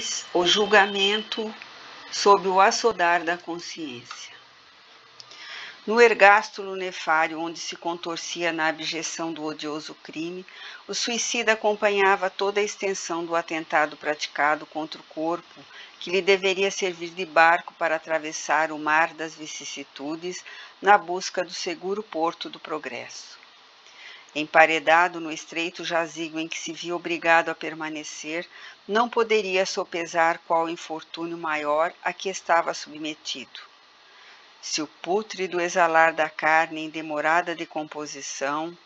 2. O julgamento sob o açodar da consciência. No ergástulo nefário onde se contorcia na abjeção do odioso crime, o suicida acompanhava toda a extensão do atentado praticado contra o corpo, que lhe deveria servir de barco para atravessar o mar das vicissitudes na busca do seguro porto do progresso. Emparedado no estreito jazigo em que se via obrigado a permanecer, não poderia sopesar qual infortúnio maior a que estava submetido. Se o pútrido exalar da carne em demorada decomposição,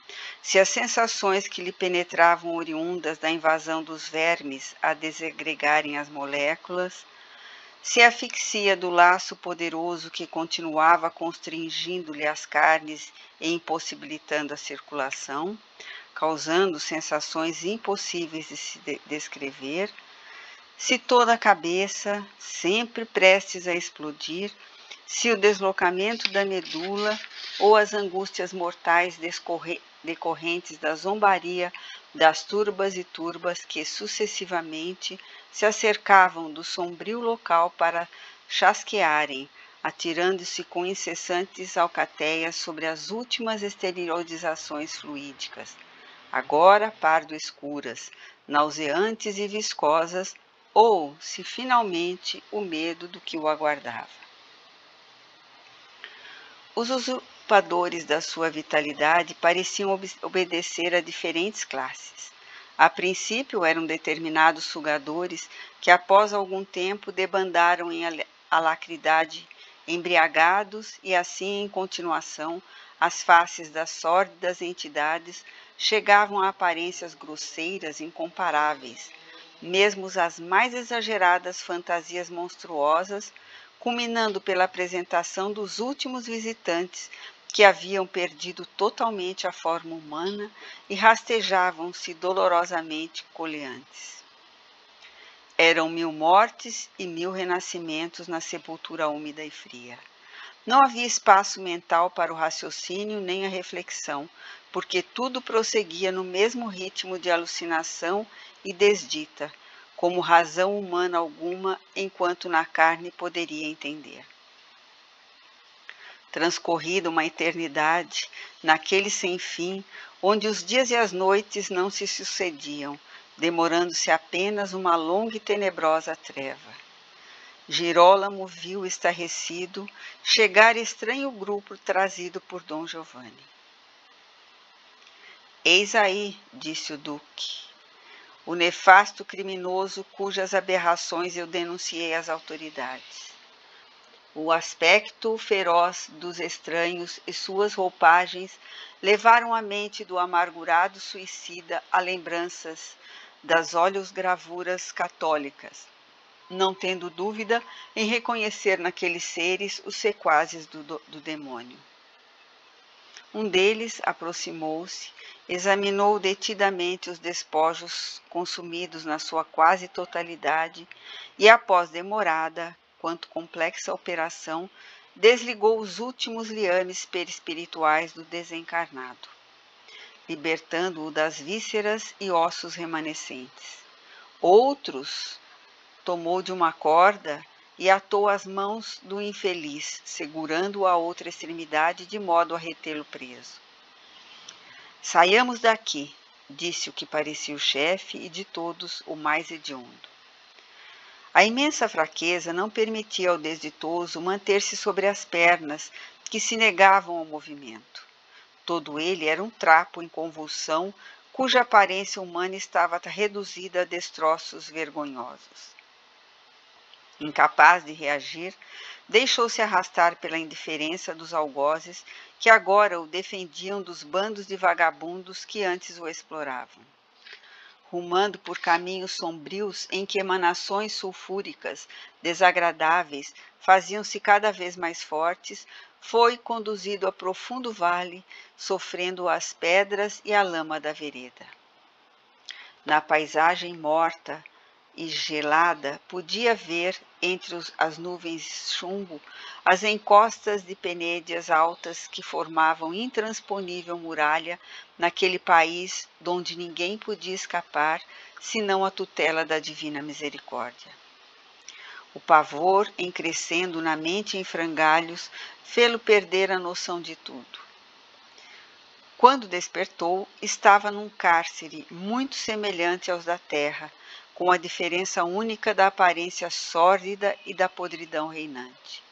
se as sensações que lhe penetravam oriundas da invasão dos vermes a desagregarem as moléculas, se a asfixia do laço poderoso que continuava constringindo-lhe as carnes e impossibilitando a circulação, causando sensações impossíveis de se de descrever, se toda a cabeça, sempre prestes a explodir, se o deslocamento da medula ou as angústias mortais decorrentes da zombaria das turbas e turbas que sucessivamente se acercavam do sombrio local para chasquearem, atirando-se com incessantes alcateias sobre as últimas esterilizações fluídicas, agora pardo-escuras, nauseantes e viscosas, ou se finalmente o medo do que o aguardava. Os usurpadores da sua vitalidade pareciam ob obedecer a diferentes classes. A princípio eram determinados sugadores que, após algum tempo, debandaram em alacridade, embriagados, e assim, em continuação, as faces das sórdidas entidades chegavam a aparências grosseiras incomparáveis, mesmo as mais exageradas fantasias monstruosas culminando pela apresentação dos últimos visitantes que haviam perdido totalmente a forma humana e rastejavam-se dolorosamente coleantes. Eram mil mortes e mil renascimentos na sepultura úmida e fria. Não havia espaço mental para o raciocínio nem a reflexão, porque tudo prosseguia no mesmo ritmo de alucinação e desdita, como razão humana alguma, enquanto na carne poderia entender. Transcorrida uma eternidade, naquele sem fim, onde os dias e as noites não se sucediam, demorando-se apenas uma longa e tenebrosa treva. Girolamo viu estarrecido chegar estranho grupo trazido por Dom Giovanni. Eis aí, disse o duque, o nefasto criminoso cujas aberrações eu denunciei às autoridades. O aspecto feroz dos estranhos e suas roupagens levaram a mente do amargurado suicida a lembranças das olhos gravuras católicas, não tendo dúvida em reconhecer naqueles seres os sequazes do, do, do demônio. Um deles aproximou-se, examinou detidamente os despojos consumidos na sua quase totalidade e, após demorada quanto complexa operação, desligou os últimos liames perispirituais do desencarnado, libertando-o das vísceras e ossos remanescentes. Outros tomou de uma corda e atou as mãos do infeliz, segurando-o à outra extremidade de modo a retê-lo preso. Saiamos daqui, disse o que parecia o chefe e de todos o mais hediondo. A imensa fraqueza não permitia ao desditoso manter-se sobre as pernas que se negavam ao movimento. Todo ele era um trapo em convulsão, cuja aparência humana estava reduzida a destroços vergonhosos. Incapaz de reagir, deixou-se arrastar pela indiferença dos algozes que agora o defendiam dos bandos de vagabundos que antes o exploravam. Rumando por caminhos sombrios em que emanações sulfúricas desagradáveis faziam-se cada vez mais fortes, foi conduzido a profundo vale, sofrendo as pedras e a lama da vereda. Na paisagem morta, e gelada, podia ver entre as nuvens chumbo as encostas de penédias altas que formavam intransponível muralha naquele país donde ninguém podia escapar senão a tutela da divina misericórdia. O pavor, em crescendo na mente em frangalhos, fê-lo perder a noção de tudo. Quando despertou, estava num cárcere muito semelhante aos da terra, com a diferença única da aparência sórdida e da podridão reinante.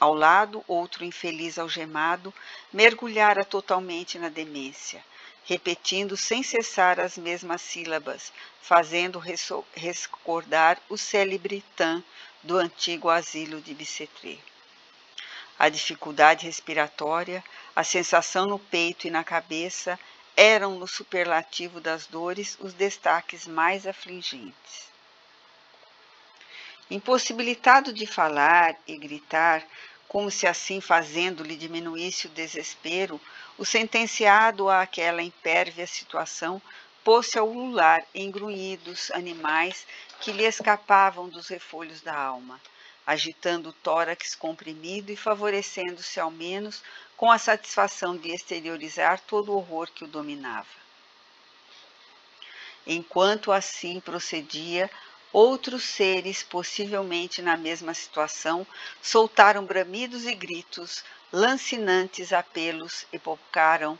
Ao lado, outro infeliz algemado mergulhara totalmente na demência, repetindo sem cessar as mesmas sílabas, fazendo recordar o célebre tan do antigo asilo de Bicetré. A dificuldade respiratória, a sensação no peito e na cabeça eram no superlativo das dores os destaques mais afligentes. Impossibilitado de falar e gritar, como se assim fazendo lhe diminuísse o desespero, o sentenciado àquela impérvia situação pôs-se a ulular em grunhidos animais que lhe escapavam dos refolhos da alma, agitando o tórax comprimido e favorecendo-se ao menos com a satisfação de exteriorizar todo o horror que o dominava. Enquanto assim procedia, Outros seres, possivelmente na mesma situação, soltaram bramidos e gritos, lancinantes apelos e pocaram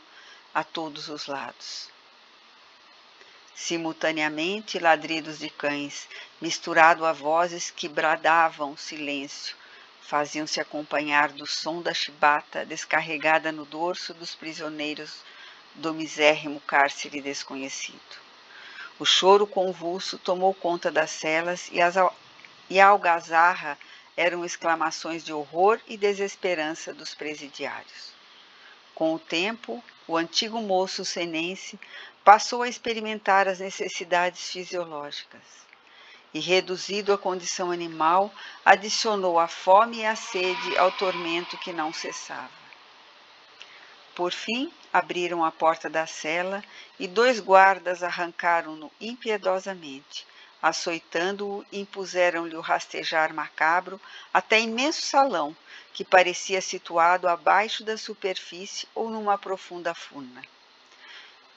a todos os lados. Simultaneamente, ladridos de cães, misturado a vozes que bradavam silêncio, faziam-se acompanhar do som da chibata descarregada no dorso dos prisioneiros do misérrimo cárcere desconhecido. O choro convulso tomou conta das celas e, as, e a algazarra eram exclamações de horror e desesperança dos presidiários. Com o tempo, o antigo moço senense passou a experimentar as necessidades fisiológicas e, reduzido à condição animal, adicionou a fome e a sede ao tormento que não cessava. Por fim, abriram a porta da cela e dois guardas arrancaram-no impiedosamente. Açoitando-o, impuseram-lhe o rastejar macabro até imenso salão, que parecia situado abaixo da superfície ou numa profunda funa.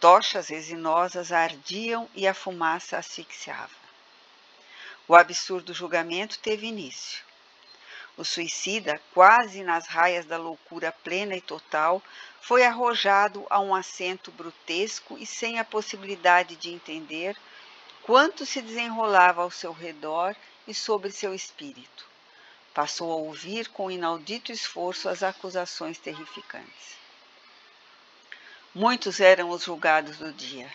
Tochas resinosas ardiam e a fumaça asfixiava. O absurdo julgamento teve início. O suicida, quase nas raias da loucura plena e total, foi arrojado a um assento brutesco e sem a possibilidade de entender quanto se desenrolava ao seu redor e sobre seu espírito. Passou a ouvir com inaudito esforço as acusações terrificantes. Muitos eram os julgados do dia.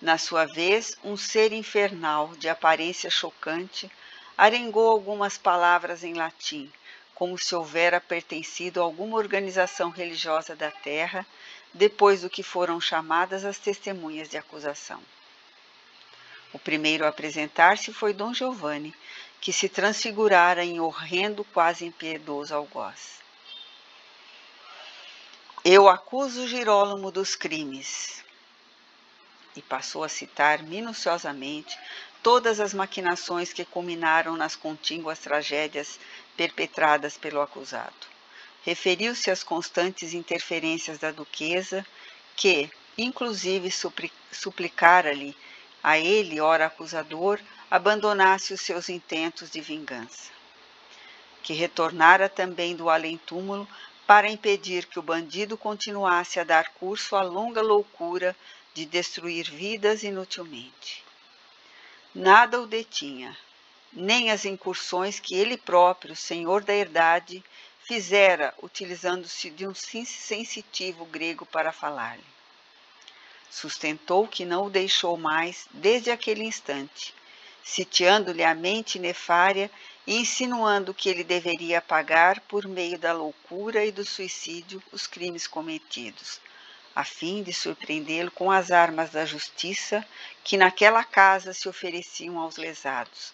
Na sua vez, um ser infernal, de aparência chocante, arengou algumas palavras em latim, como se houvera pertencido a alguma organização religiosa da terra, depois do que foram chamadas as testemunhas de acusação. O primeiro a apresentar-se foi Dom Giovanni, que se transfigurara em horrendo, quase impiedoso algoz. Eu acuso Girólamo dos crimes. E passou a citar minuciosamente todas as maquinações que culminaram nas contíguas tragédias perpetradas pelo acusado. Referiu-se às constantes interferências da duquesa, que, inclusive, suplicara-lhe a ele, ora acusador, abandonasse os seus intentos de vingança. Que retornara também do além-túmulo para impedir que o bandido continuasse a dar curso à longa loucura de destruir vidas inutilmente nada o detinha, nem as incursões que ele próprio, senhor da herdade, fizera utilizando-se de um sensitivo grego para falar-lhe. Sustentou que não o deixou mais desde aquele instante, sitiando-lhe a mente nefária insinuando que ele deveria pagar por meio da loucura e do suicídio os crimes cometidos, a fim de surpreendê-lo com as armas da justiça que naquela casa se ofereciam aos lesados,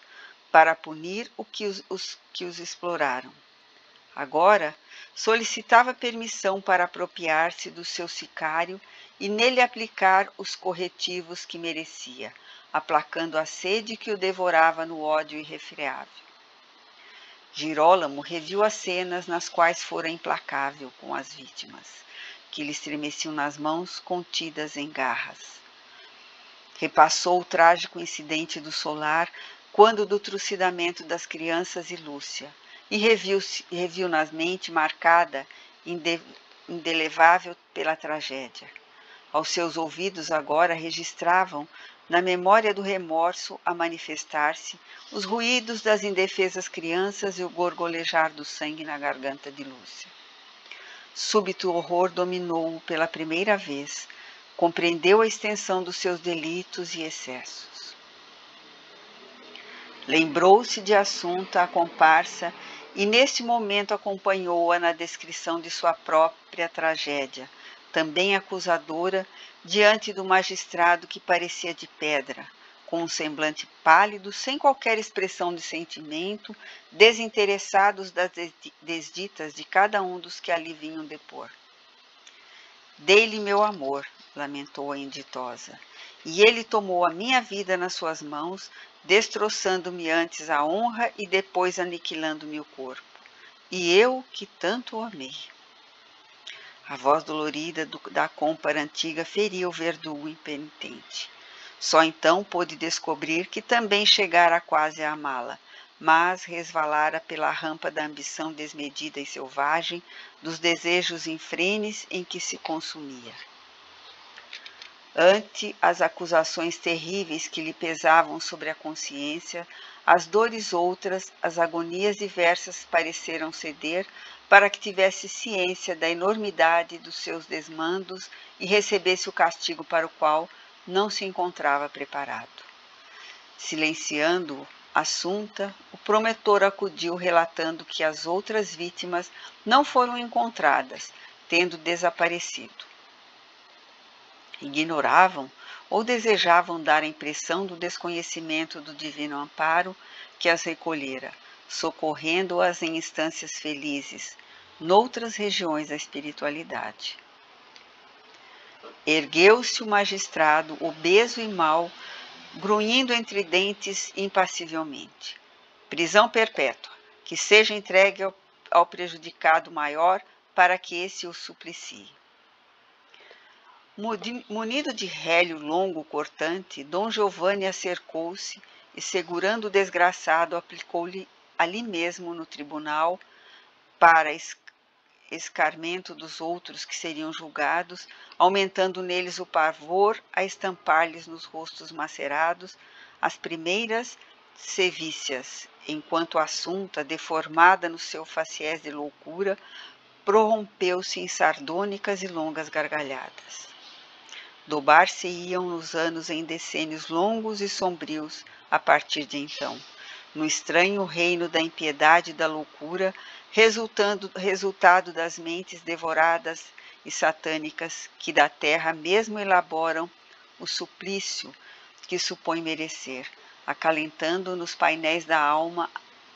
para punir o que os, os que os exploraram. Agora, solicitava permissão para apropriar-se do seu sicário e nele aplicar os corretivos que merecia, aplacando a sede que o devorava no ódio irrefreável. Girólamo reviu as cenas nas quais fora implacável com as vítimas que lhe estremeciam nas mãos contidas em garras. Repassou o trágico incidente do solar quando do trucidamento das crianças e Lúcia, e reviu, reviu na mente marcada, indelevável pela tragédia. Aos seus ouvidos agora registravam, na memória do remorso a manifestar-se, os ruídos das indefesas crianças e o gorgolejar do sangue na garganta de Lúcia. Súbito horror dominou-o pela primeira vez, compreendeu a extensão dos seus delitos e excessos. Lembrou-se de assunto a comparsa e nesse momento acompanhou-a na descrição de sua própria tragédia, também acusadora, diante do magistrado que parecia de pedra, com um semblante pálido, sem qualquer expressão de sentimento, desinteressados das desditas de cada um dos que ali vinham depor. Dei-lhe meu amor, lamentou a inditosa, e ele tomou a minha vida nas suas mãos, destroçando-me antes a honra e depois aniquilando-me o corpo. E eu que tanto o amei. A voz dolorida do, da cômpara antiga feria o verdugo impenitente. Só então pôde descobrir que também chegara quase a amá-la, mas resvalara pela rampa da ambição desmedida e selvagem, dos desejos infrenes em que se consumia. Ante as acusações terríveis que lhe pesavam sobre a consciência, as dores outras, as agonias diversas pareceram ceder para que tivesse ciência da enormidade dos seus desmandos e recebesse o castigo para o qual não se encontrava preparado. Silenciando-o, Assunta, o prometor acudiu relatando que as outras vítimas não foram encontradas, tendo desaparecido. Ignoravam ou desejavam dar a impressão do desconhecimento do divino amparo que as recolhera, socorrendo-as em instâncias felizes, noutras regiões da espiritualidade. Ergueu-se o magistrado, obeso e mau, grunhindo entre dentes impassivelmente. Prisão perpétua, que seja entregue ao, prejudicado maior para que esse o suplicie. Munido de rélio longo cortante, Dom Giovanni acercou-se e, segurando o desgraçado, aplicou-lhe ali mesmo no tribunal, para escarmento dos outros que seriam julgados, aumentando neles o pavor a estampar-lhes nos rostos macerados as primeiras sevícias, enquanto a assunta, deformada no seu faciés de loucura, prorrompeu-se em sardônicas e longas gargalhadas. Dobar-se-iam nos anos em decênios longos e sombrios a partir de então, no estranho reino da impiedade e da loucura, resultando, resultado das mentes devoradas e satânicas que da terra mesmo elaboram o suplício que supõe merecer, acalentando nos painéis da alma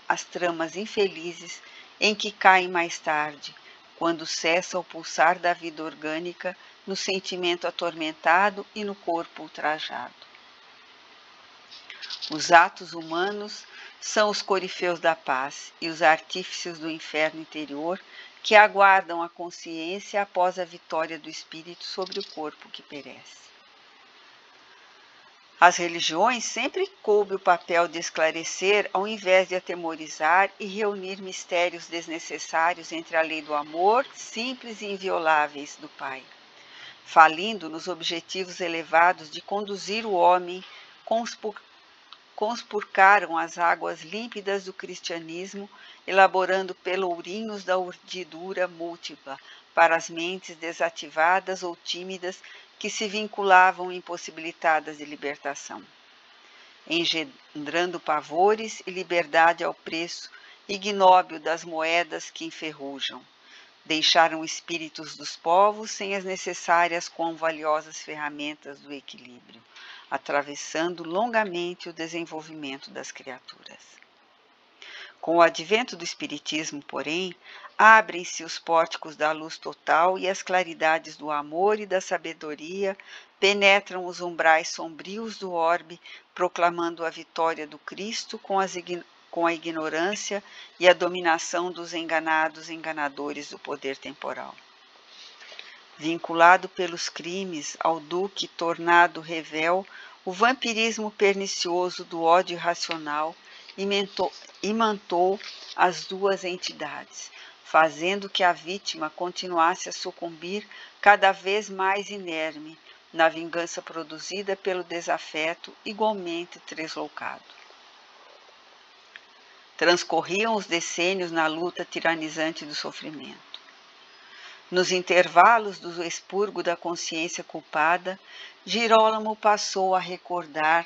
as tramas infelizes em que caem mais tarde, quando cessa o pulsar da vida orgânica no sentimento atormentado e no corpo ultrajado. Os atos humanos são os corifeus da paz e os artífices do inferno interior que aguardam a consciência após a vitória do espírito sobre o corpo que perece. As religiões sempre coube o papel de esclarecer ao invés de atemorizar e reunir mistérios desnecessários entre a lei do amor, simples e invioláveis do Pai, falindo nos objetivos elevados de conduzir o homem conspurcaram as águas límpidas do cristianismo, elaborando pelourinhos da urdidura múltipla para as mentes desativadas ou tímidas que se vinculavam impossibilitadas de libertação, engendrando pavores e liberdade ao preço ignóbil das moedas que enferrujam. Deixaram espíritos dos povos sem as necessárias quão valiosas ferramentas do equilíbrio atravessando longamente o desenvolvimento das criaturas. Com o advento do Espiritismo, porém, abrem-se os pórticos da luz total e as claridades do amor e da sabedoria penetram os umbrais sombrios do orbe, proclamando a vitória do Cristo com, as, com a ignorância e a dominação dos enganados enganadores do poder temporal vinculado pelos crimes ao duque tornado revel, o vampirismo pernicioso do ódio irracional imantou as duas entidades, fazendo que a vítima continuasse a sucumbir cada vez mais inerme na vingança produzida pelo desafeto igualmente tresloucado. Transcorriam os decênios na luta tiranizante do sofrimento. Nos intervalos do expurgo da consciência culpada, Girolamo passou a recordar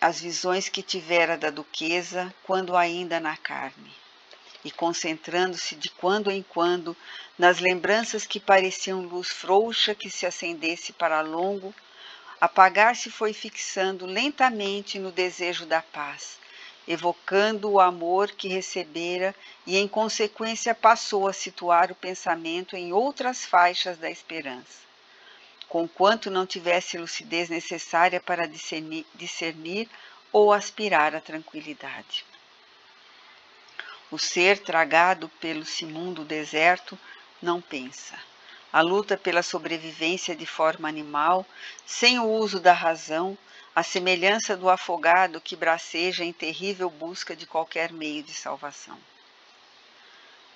as visões que tivera da duquesa quando ainda na carne, e concentrando-se de quando em quando nas lembranças que pareciam luz frouxa que se acendesse para longo, apagar-se foi fixando lentamente no desejo da paz, evocando o amor que recebera e, em consequência, passou a situar o pensamento em outras faixas da esperança. Conquanto não tivesse lucidez necessária para discernir, discernir ou aspirar à tranquilidade. O ser tragado pelo simundo deserto não pensa. A luta pela sobrevivência de forma animal, sem o uso da razão, a semelhança do afogado que braceja em terrível busca de qualquer meio de salvação.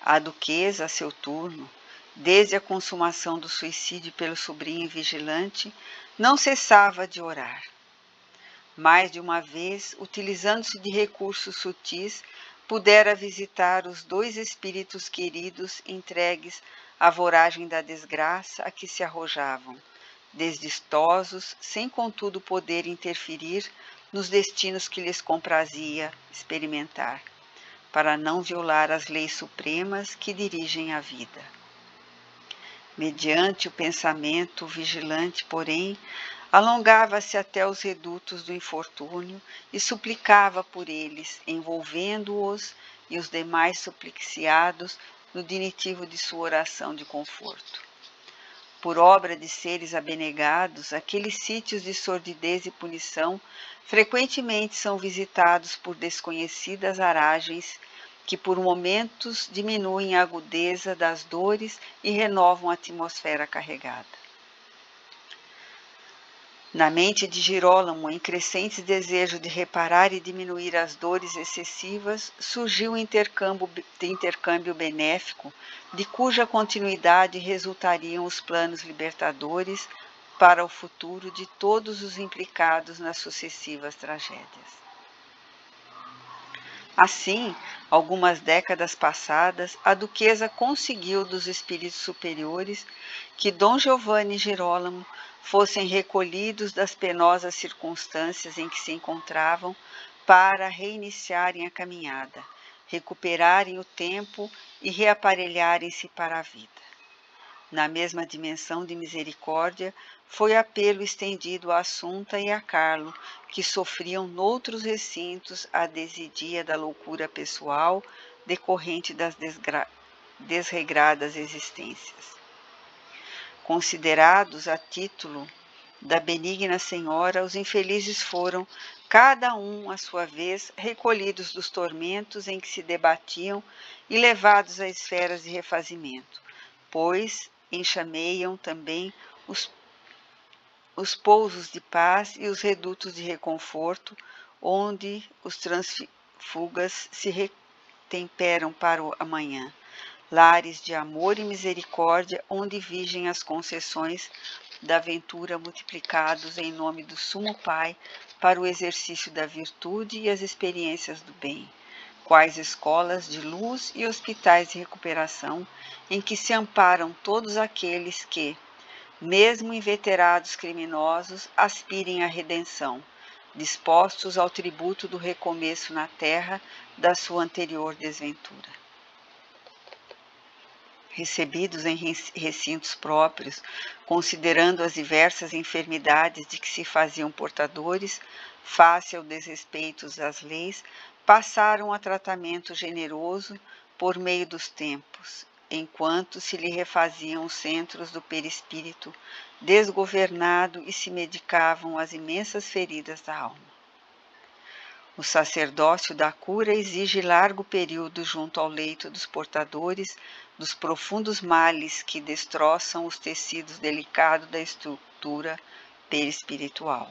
A duquesa, a seu turno, desde a consumação do suicídio pelo sobrinho vigilante, não cessava de orar. Mais de uma vez, utilizando-se de recursos sutis, pudera visitar os dois espíritos queridos entregues à voragem da desgraça a que se arrojavam desdistosos, sem contudo poder interferir nos destinos que lhes comprazia experimentar, para não violar as leis supremas que dirigem a vida. Mediante o pensamento vigilante, porém, alongava-se até os redutos do infortúnio e suplicava por eles, envolvendo-os e os demais supliciados no dinitivo de sua oração de conforto por obra de seres abnegados, aqueles sítios de sordidez e punição frequentemente são visitados por desconhecidas aragens que por momentos diminuem a agudeza das dores e renovam a atmosfera carregada. Na mente de Girolamo, em crescente desejo de reparar e diminuir as dores excessivas, surgiu um intercâmbio, intercâmbio benéfico, de cuja continuidade resultariam os planos libertadores para o futuro de todos os implicados nas sucessivas tragédias. Assim, algumas décadas passadas, a duquesa conseguiu dos espíritos superiores que Dom Giovanni Girolamo fossem recolhidos das penosas circunstâncias em que se encontravam para reiniciarem a caminhada, recuperarem o tempo e reaparelharem-se para a vida. Na mesma dimensão de misericórdia, foi apelo estendido a Assunta e a Carlo, que sofriam noutros recintos a desidia da loucura pessoal decorrente das desregradas existências. Considerados a título da benigna senhora, os infelizes foram, cada um à sua vez, recolhidos dos tormentos em que se debatiam e levados a esferas de refazimento, pois enxameiam também os, os pousos de paz e os redutos de reconforto, onde os transfugas se retemperam para o amanhã. Lares de amor e misericórdia, onde vigem as concessões da ventura multiplicados em nome do Sumo Pai para o exercício da virtude e as experiências do bem, quais escolas de luz e hospitais de recuperação, em que se amparam todos aqueles que, mesmo inveterados criminosos, aspirem à redenção, dispostos ao tributo do recomeço na terra da sua anterior desventura. Recebidos em recintos próprios, considerando as diversas enfermidades de que se faziam portadores, face ao desrespeito às leis, passaram a tratamento generoso por meio dos tempos, enquanto se lhe refaziam os centros do perispírito desgovernado e se medicavam as imensas feridas da alma. O sacerdócio da cura exige largo período junto ao leito dos portadores dos profundos males que destroçam os tecidos delicados da estrutura perispiritual.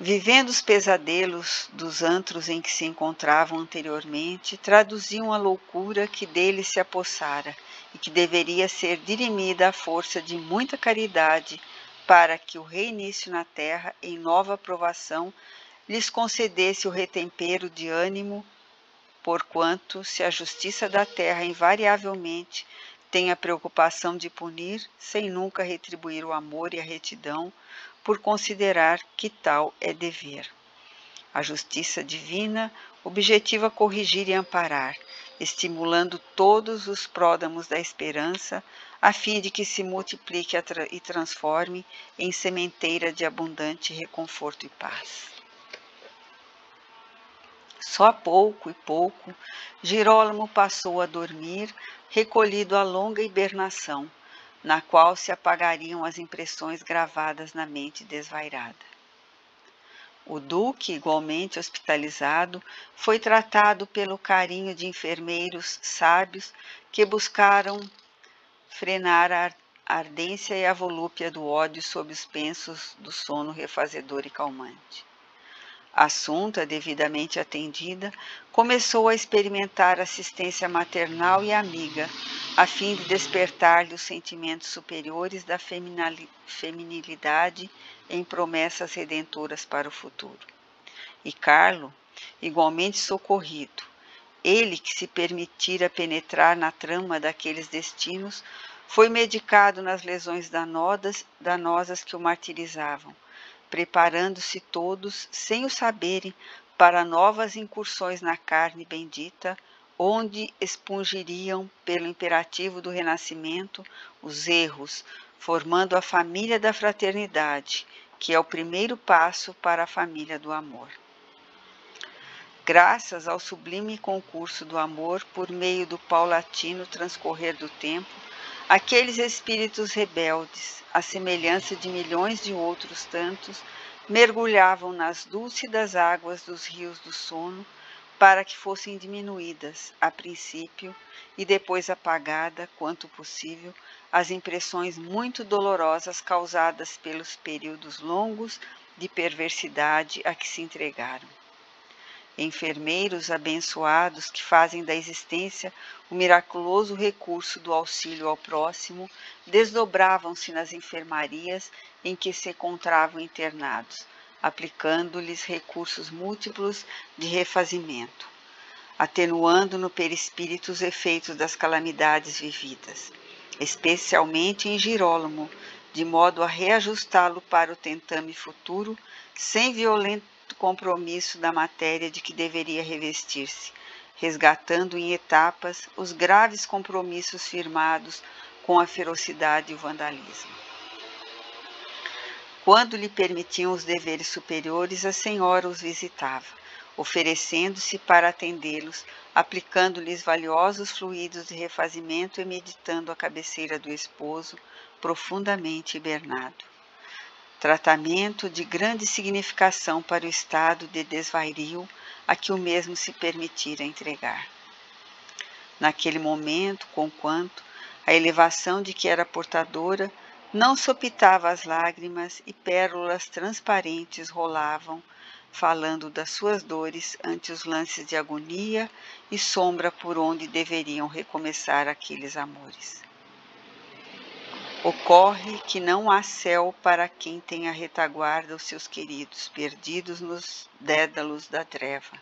Vivendo os pesadelos dos antros em que se encontravam anteriormente, traduziam a loucura que dele se apossara e que deveria ser dirimida à força de muita caridade para que o reinício na terra, em nova aprovação, lhes concedesse o retempero de ânimo, porquanto, se a justiça da terra invariavelmente tem a preocupação de punir, sem nunca retribuir o amor e a retidão, por considerar que tal é dever. A justiça divina objetiva corrigir e amparar, estimulando todos os pródamos da esperança, a fim de que se multiplique e transforme em sementeira de abundante reconforto e paz. Só pouco e pouco, Girolamo passou a dormir, recolhido à longa hibernação, na qual se apagariam as impressões gravadas na mente desvairada. O duque, igualmente hospitalizado, foi tratado pelo carinho de enfermeiros sábios que buscaram frenar a ardência e a volúpia do ódio sob os pensos do sono refazedor e calmante. Assunta, devidamente atendida, começou a experimentar assistência maternal e amiga, a fim de despertar-lhe os sentimentos superiores da feminilidade em promessas redentoras para o futuro. E Carlo, igualmente socorrido, ele que se permitira penetrar na trama daqueles destinos, foi medicado nas lesões danosas que o martirizavam, preparando-se todos, sem o saberem, para novas incursões na carne bendita, onde expungiriam, pelo imperativo do renascimento, os erros, formando a família da fraternidade, que é o primeiro passo para a família do amor. Graças ao sublime concurso do amor, por meio do paulatino transcorrer do tempo, aqueles espíritos rebeldes, à semelhança de milhões de outros tantos, mergulhavam nas dúlcidas águas dos rios do sono, para que fossem diminuídas, a princípio, e depois apagada, quanto possível, as impressões muito dolorosas causadas pelos períodos longos de perversidade a que se entregaram enfermeiros abençoados que fazem da existência o miraculoso recurso do auxílio ao próximo, desdobravam-se nas enfermarias em que se encontravam internados, aplicando-lhes recursos múltiplos de refazimento, atenuando no perispírito os efeitos das calamidades vividas, especialmente em Girólamo, de modo a reajustá-lo para o tentame futuro, sem violento compromisso da matéria de que deveria revestir-se, resgatando em etapas os graves compromissos firmados com a ferocidade e o vandalismo. Quando lhe permitiam os deveres superiores, a senhora os visitava, oferecendo-se para atendê-los, aplicando-lhes valiosos fluidos de refazimento e meditando a cabeceira do esposo, profundamente hibernado tratamento de grande significação para o estado de desvario a que o mesmo se permitira entregar. Naquele momento, conquanto a elevação de que era portadora não sopitava as lágrimas e pérolas transparentes rolavam, falando das suas dores ante os lances de agonia e sombra por onde deveriam recomeçar aqueles amores. Ocorre que não há céu para quem tem a retaguarda os seus queridos, perdidos nos dédalos da treva.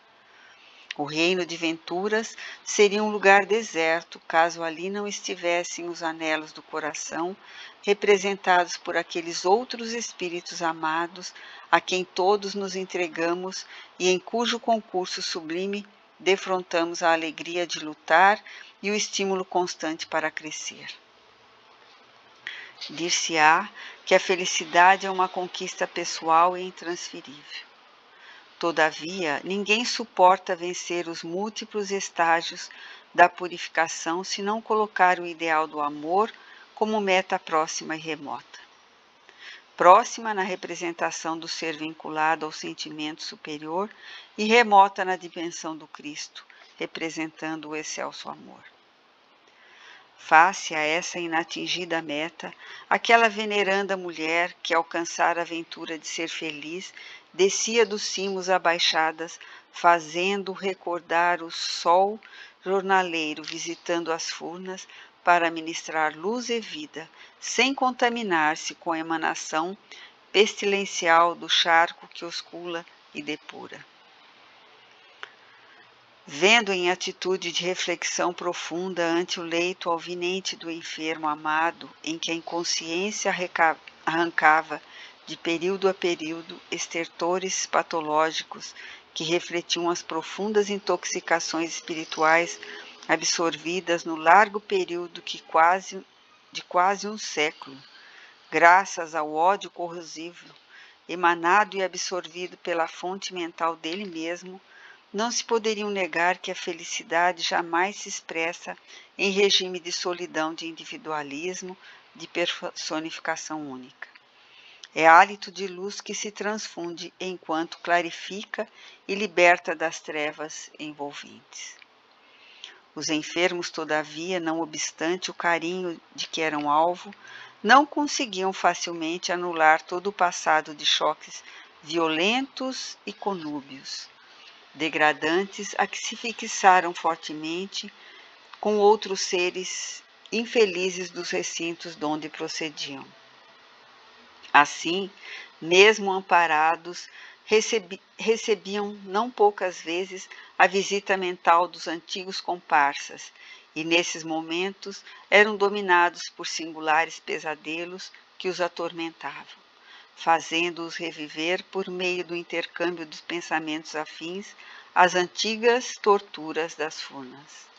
O reino de venturas seria um lugar deserto caso ali não estivessem os anelos do coração, representados por aqueles outros espíritos amados a quem todos nos entregamos e em cujo concurso sublime defrontamos a alegria de lutar e o estímulo constante para crescer. Dir-se-á que a felicidade é uma conquista pessoal e intransferível. Todavia, ninguém suporta vencer os múltiplos estágios da purificação se não colocar o ideal do amor como meta próxima e remota. Próxima na representação do ser vinculado ao sentimento superior e remota na dimensão do Cristo, representando o excelso amor. Face a essa inatingida meta, aquela veneranda mulher que alcançara a aventura de ser feliz, descia dos cimos abaixadas, fazendo recordar o sol jornaleiro visitando as furnas para ministrar luz e vida, sem contaminar-se com a emanação pestilencial do charco que oscula e depura. Vendo em atitude de reflexão profunda ante o leito alvinente do enfermo amado, em que a inconsciência arrancava de período a período estertores patológicos que refletiam as profundas intoxicações espirituais absorvidas no largo período que quase, de quase um século, graças ao ódio corrosivo emanado e absorvido pela fonte mental dele mesmo, não se poderiam negar que a felicidade jamais se expressa em regime de solidão de individualismo, de personificação única. É hálito de luz que se transfunde enquanto clarifica e liberta das trevas envolventes. Os enfermos, todavia, não obstante o carinho de que eram alvo, não conseguiam facilmente anular todo o passado de choques violentos e conúbios degradantes a que se fixaram fortemente com outros seres infelizes dos recintos de onde procediam. Assim, mesmo amparados, recebi, recebiam não poucas vezes a visita mental dos antigos comparsas, e nesses momentos eram dominados por singulares pesadelos que os atormentavam fazendo-os reviver por meio do intercâmbio dos pensamentos afins às antigas torturas das furnas.